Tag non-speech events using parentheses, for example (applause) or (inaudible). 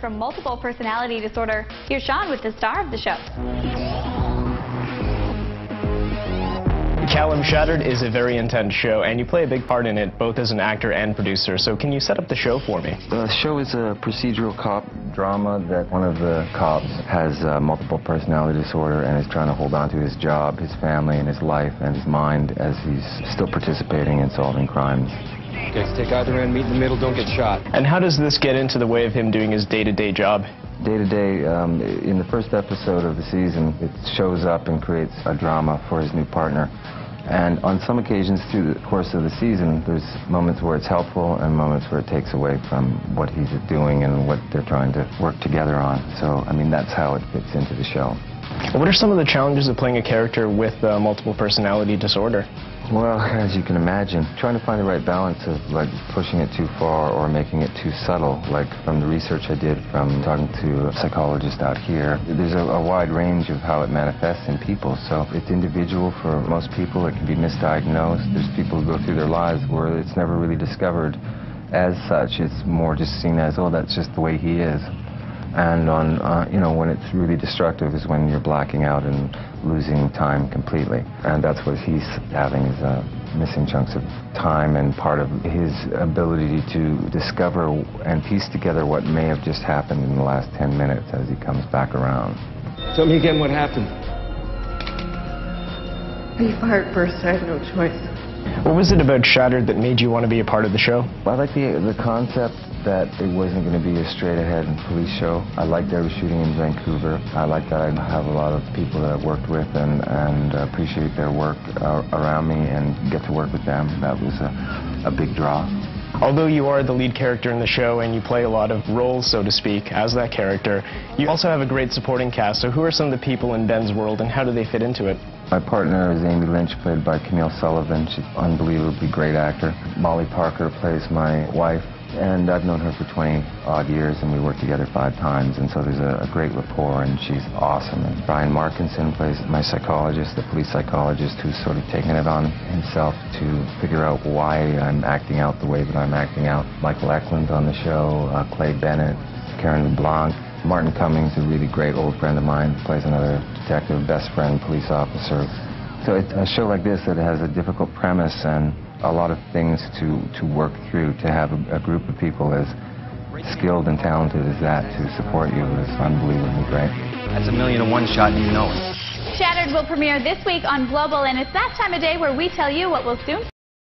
from multiple personality disorder. Here's Sean with the star of the show. Callum Shattered is a very intense show, and you play a big part in it, both as an actor and producer. So can you set up the show for me? The show is a procedural cop drama that one of the cops has uh, multiple personality disorder and is trying to hold on to his job, his family, and his life and his mind as he's still participating in solving crimes. Guys, take either end, meet in the middle, don't get shot. And how does this get into the way of him doing his day-to-day job? Day to day, um, in the first episode of the season, it shows up and creates a drama for his new partner. And on some occasions through the course of the season, there's moments where it's helpful and moments where it takes away from what he's doing and what they're trying to work together on. So, I mean, that's how it fits into the show. What are some of the challenges of playing a character with uh, multiple personality disorder? Well, (laughs) as you can imagine, trying to find the right balance of like pushing it too far or making it too subtle. Like from the research I did from talking to a psychologist out here, there's a, a wide range of how it manifests in people. So it's individual for most people. It can be misdiagnosed. There's people who go through their lives where it's never really discovered as such. It's more just seen as, oh, that's just the way he is. And on, uh, you know, when it's really destructive is when you're blacking out and losing time completely. And that's what he's having is uh, missing chunks of time and part of his ability to discover and piece together what may have just happened in the last 10 minutes as he comes back around. Tell me again what happened. He fired first. I had no choice. What was it about Shattered that made you want to be a part of the show? I like the, the concept that it wasn't going to be a straight-ahead police show. I liked I was shooting in Vancouver. I like that I have a lot of people that I've worked with and, and appreciate their work uh, around me and get to work with them. That was a, a big draw. Although you are the lead character in the show and you play a lot of roles, so to speak, as that character, you also have a great supporting cast. So who are some of the people in Ben's world and how do they fit into it? My partner is Amy Lynch, played by Camille Sullivan. She's an unbelievably great actor. Molly Parker plays my wife, and I've known her for 20 odd years, and we worked together five times, and so there's a, a great rapport, and she's awesome. And Brian Markinson plays my psychologist, the police psychologist, who's sort of taken it on himself to figure out why I'm acting out the way that I'm acting out. Michael Eklund's on the show, uh, Clé Bennett, Karen LeBlanc. Martin Cummins, a really great old friend of mine, plays another detective, best friend, police officer. So it's a show like this that has a difficult premise and a lot of things to, to work through, to have a, a group of people as skilled and talented as that to support you is unbelievably great. That's a million and one shot and you know it. Shattered will premiere this week on Global, and it's that time of day where we tell you what will soon